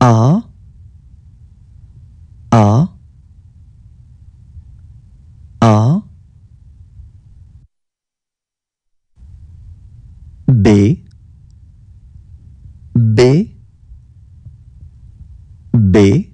A A A. B B B.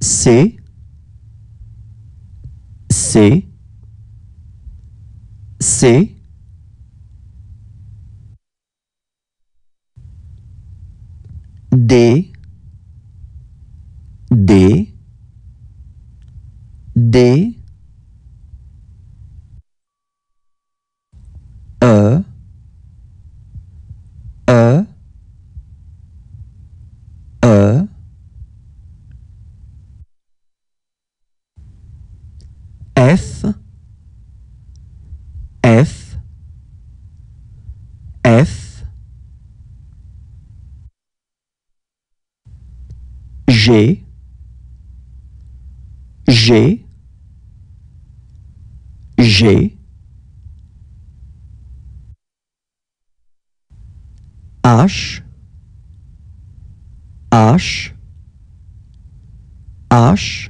C C C D D D E E E. F F G G G H H H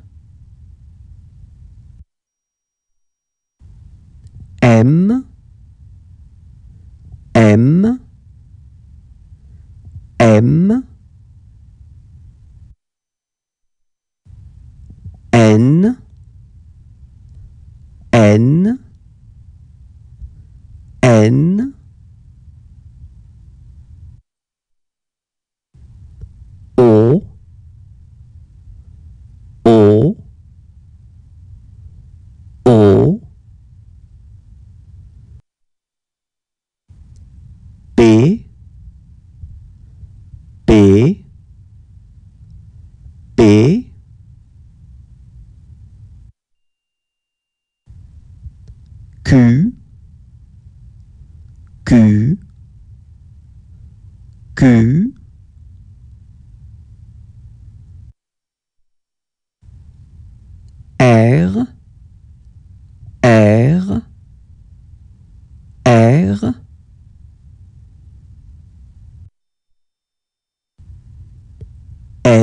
M M M N N N P P P. Q Q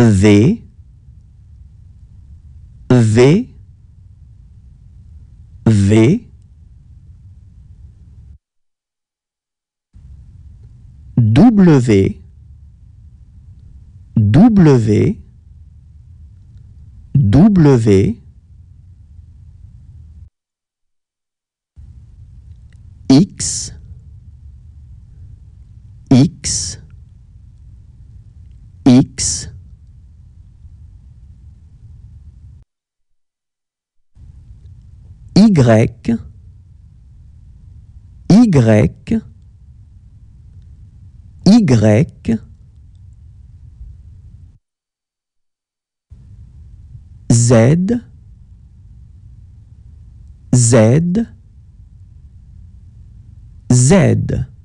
V V V. W W W. X X X Y Y Y Z Z Z